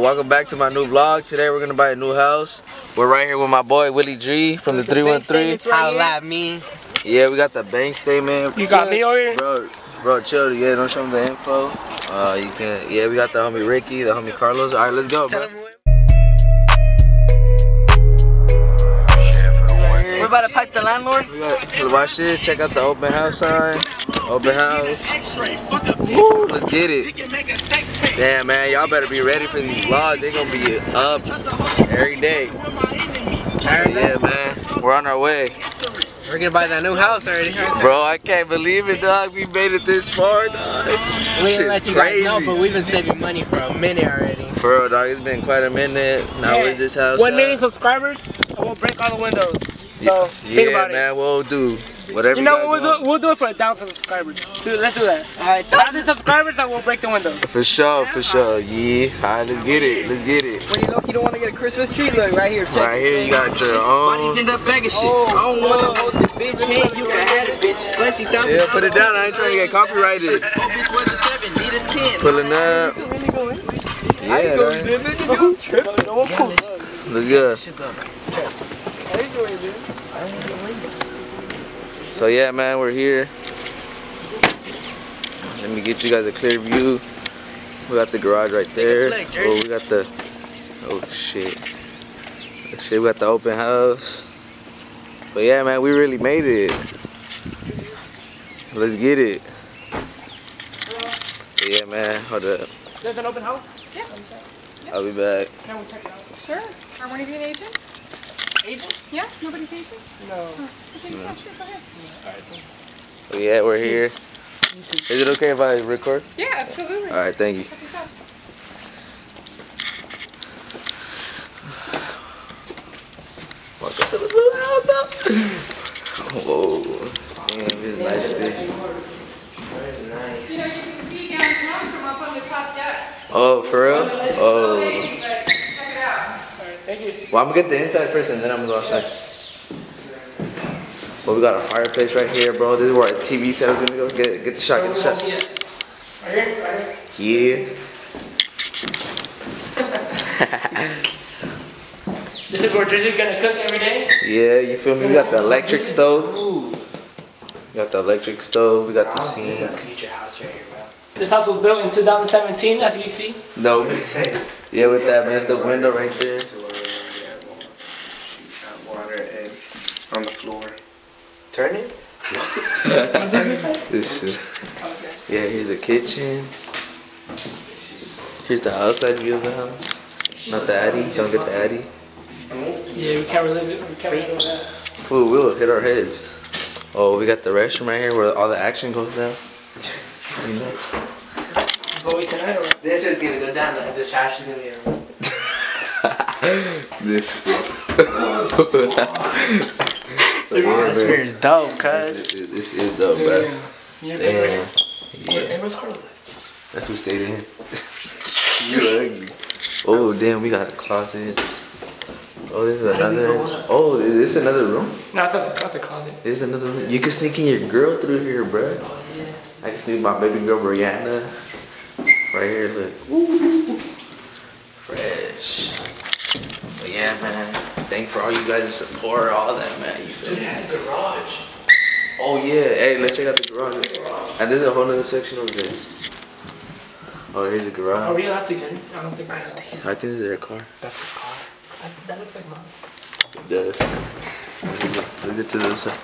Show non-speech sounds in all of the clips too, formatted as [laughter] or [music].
welcome back to my new vlog. Today we're gonna buy a new house. We're right here with my boy Willie G from the 313. Holla at me. Yeah, we got the bank statement. You got me over here? Bro, bro, chill. Yeah, don't show them the info. Uh, you can. Yeah, we got the homie Ricky, the homie Carlos. All right, let's go, bro. The landlord. We got, watch this. Check out the open house sign. Open house. Woo, let's get it. Damn, man, y'all better be ready for these vlogs. They're gonna be up every day. Yeah, man, we're on our way. We're gonna buy that new house already. Bro, I can't believe it, dog. We made it this far, dog. We Shit's didn't let you guys know, but we've been saving money for a minute already. For real, dog. It's been quite a minute. Now, Yeah. where's this house? Million subscribers, I will break all the windows. So yeah, think about man, we'll do whatever. You know guys what we'll want. do? We'll do it for a thousand subscribers. Dude, let's do that. Alright, Thousand subscribers, I will break the windows. For sure, for sure. Yeah. All right, let's get it. Let's get it. when you know you don't want to get a Christmas tree, look right here. Check Right here, you got your um, Bodies own. end up bagging shit. Oh, I don't wanna oh. hold the bitch hand, you can have it, bitch. Blessy thousand. Yeah, put it down. I ain't trying to get copyrighted. Oh, bitch was a seven, need a ten. Pulling up. Yeah, man. Look good. So yeah, man, we're here. Let me get you guys a clear view. We got the garage right there. Oh, we got the. Oh shit. Oh, shit, we got the open house. But yeah, man, we really made it. Let's get it. But yeah, man, hold up. There's an open house. Yeah. I'll be back. Can we check it out? Sure. Are one of you the agent? Agent? Yeah? Nobody's agent? No. Oh, okay, yeah, sure, go ahead. Oh yeah, we're here. Is it okay if I record? Yeah, absolutely. All right, thank you. Welcome to the blue house. though. Whoa, damn, this is nice fish. You know, you can see downtown from up on the top deck. Oh, for real? Oh, But check it out. Thank you. Well, I'm gonna get the inside first, and then I'm gonna go outside. Well, we got a fireplace right here, bro. This is where our TV set is gonna go. Get, get the shot, get the shot. Right here, right here. Yeah. [laughs] This is where Drizzy's gonna cook every day. Yeah, you feel me? We got the electric stove. We got the electric stove. We got the sink. This house was built in 2017, as you can see. No. Yeah, with that messed up window right there. Water and on the floor. Turn it. This shit. Yeah, here's the kitchen. Here's the outside view of the house. Not the attic. Don't get the attic. Yeah, we can't relive it. We can't relive that. Fool, we'll hit our heads. Oh, we got the restroom right here where all the action goes down. You know? Go wait tonight or This is gonna go down. Like this house is gonna be. [laughs] this. [laughs] [laughs] Atmosphere is dope, cuz. This, is- this is dope, bro. You're Damn. Hey, Yeah, where's Carlos? that's who stayed in. you ugly. Oh, damn, we got closets. Oh, this is another. Oh, is this another room? No, that's a, that's a closet. This is another room. You can sneak in your girl through here, bro. Oh, yeah. I can sneak my baby girl Brianna. Right here, look. Fresh. But yeah, man. Thank for all you guys' support, all that, man. Feel me? That's the garage. Oh yeah, hey, let's check out the garage. And there's a whole other section over there. Oh, here's a garage. Are we allowed to get in? I don't think I have. I think this is their car. That's a car. That, that looks like mine. It does. Look at to the side.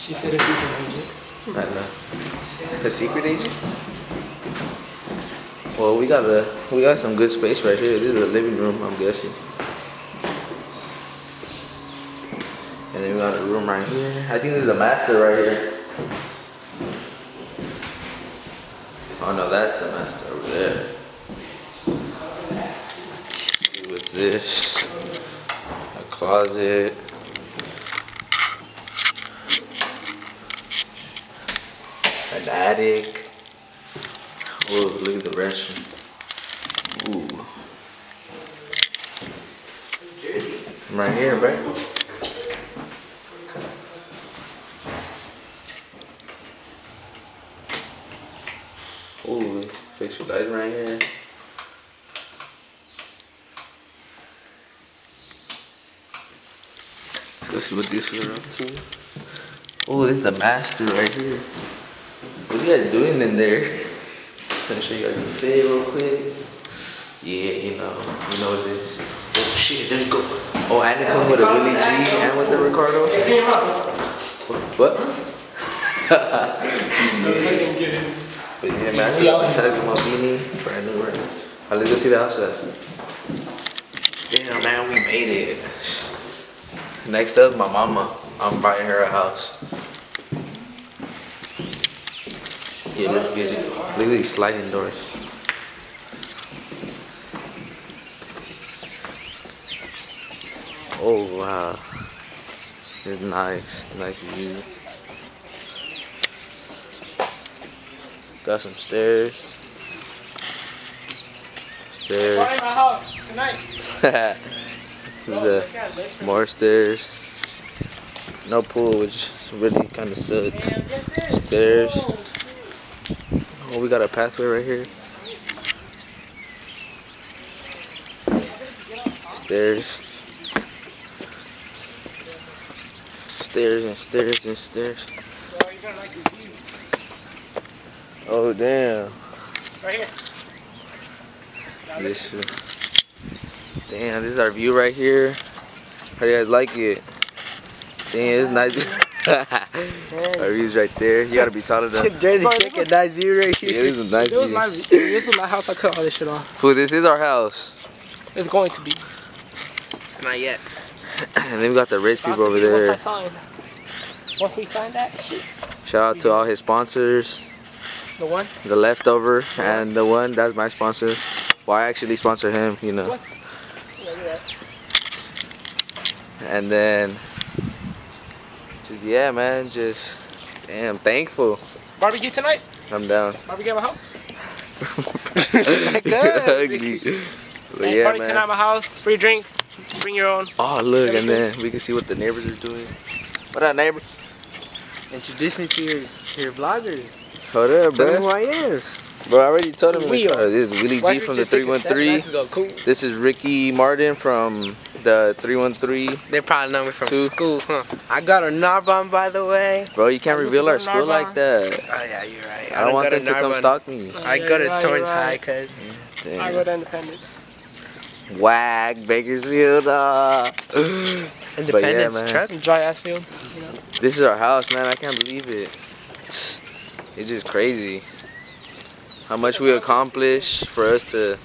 She said if he's an agent. I know. A secret agent? Well, we got a we got some good space right here. This is a living room, I'm guessing. And then we got a room right here. I think this is a master right here. Oh no, that's the master over there. With this, a closet. An attic. Whoa, look at the ration. Ooh. I'm right here, bro. Ooh, fix your lighting right here. Let's go see what these up to. Oh, this is the master right here. What are you guys doing in there? Gonna show you guys the fit real quick. Yeah, you know, you know what it is. Oh shit, there you go. Oh, and it comes with a Willie G and with the Ricardo. What? [laughs] but yeah, man, I see the tag of my beanie. Brand new right now. Alright, let's go see the house then. Damn, man, we made it. Next up, my mama. I'm buying her a house. Yeah, let's get it. Look at these sliding doors. Oh wow. It's nice. Nice view. Got some stairs. Stairs. Buy my house tonight. [laughs] this is the more stairs. No pool, which is really kind of sucks. Stairs. Oh, we got a pathway right here. Stairs. Stairs and stairs and stairs. Oh damn. Right here. This. Damn, this is our view right here. How do you guys like it? Damn, it's nice. [laughs] [laughs] our view's right there. You gotta be taller than. [laughs] Jerzee chicken, nice view right Yeah, here. this is a nice This was view. my, this was my house. I cut all this shit off. Fool, this is our house. It's going to be. It's not yet. And [clears throat] then we got the rich About people over there. Once sign. Once we sign that, shit. Shout out to all his sponsors. The one. The leftover and the one that's my sponsor. Well, I actually sponsor him, you know. Yeah, look at that. And then, just yeah, man, just damn thankful. Barbecue tonight. I'm down. Barbecue at my house. [laughs] [laughs] Ugly. But Hey, yeah, party tonight at my house. Free drinks. Bring your own. Oh, look, and then we can see what the neighbors are doing. What up, neighbor? Introduce me to your to your vloggers. Hold up, Tell them who. I am. Bro, I already told him. in the This is Willie G from the just take a step 313. back and go, cool. This is Ricky Martin from the 313. They probably know me from Two. school, huh? I got a Narbonne, by the way. Bro, you can't reveal our go to school like that. Oh yeah, you're right. I don't want go them to come stalk me. I Yeah, go to you're right, Torrance you're High, right. cause I go to Independence. Whack, Bakersfield. Uh. [gasps] Independence man. truck. Dry ass field. This is our house, man. I can't believe it. It's just crazy how much we accomplish for us to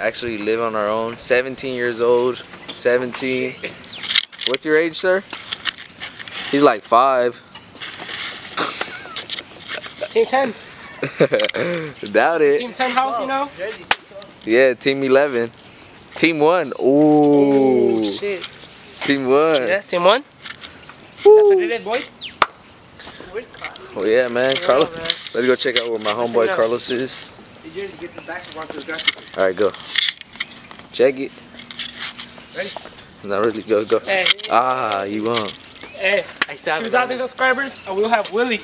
actually live on our own. 17 years old. 17. What's your age, sir? He's like five. Team 10. [laughs] Doubt it. Team 10 house, you know? Yeah, team 11. Team 1. Ooh. Oh, shit. Team 1. Yeah, team 1. That's what it is, boys. Oh, yeah, man. Carlos. man. Let's go check out where my homeboy Yeah. Carlos is. Did you get the back of onto the? Alright, go. Check it. Ready? Not really. Go, go. Hey, Ah, you won't. hey. I still have 2,000 subscribers, and we'll have Willie.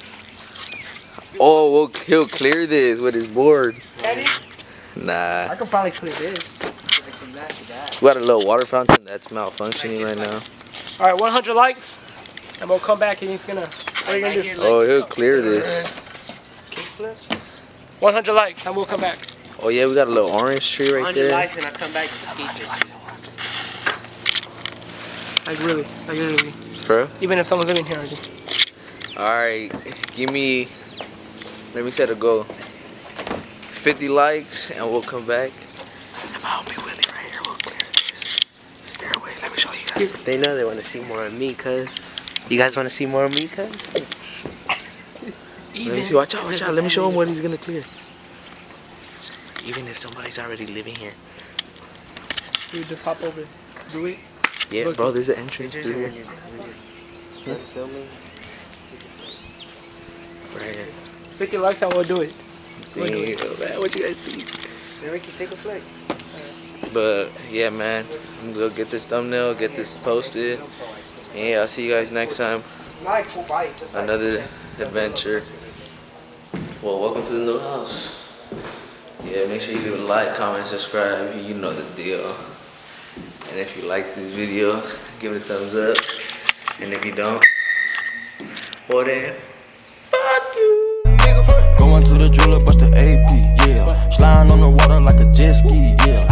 Oh, we'll, he'll clear this with his board. Eddie. Nah. I can probably clear this. From that to that. We got a little water fountain that's malfunctioning right now. All right, 100 likes, and we'll come back and he's gonna. What are you gonna do? Oh, he'll clear uh, this. 100 likes, and we'll come back. Oh, yeah, we got a little orange tree right 100 there. likes and I come back and skate this shit. Like really, like literally. Bro. Even if someone's living here already. Alright, give me. Let me set a goal. 50 likes and we'll come back. And my homie Willie right here will clear this stairway. Let me show you guys. They know they want to see more of me, cuz. You guys want to see more of me, cuz? Let me see. Watch out, watch out. Let me show him what he's gonna clear. Even if somebody's already living here. You just hop over. Do it. Yeah, Look. bro, there's an entrance through here. filming. Right here. 50 likes, and we'll do it. Damn, man, what you guys think? Then we can take a flick. But yeah, man, I'm gonna go get this thumbnail, get this posted. Yeah, I'll see you guys next time. Another adventure. Well, welcome to the new house. Yeah, make sure you leave a like, comment, subscribe. You know the deal. And if you like this video, give it a thumbs up. And if you don't, well then, Going to the jeweler, bust the AP, yeah. Sliding on the water like a jet ski, yeah.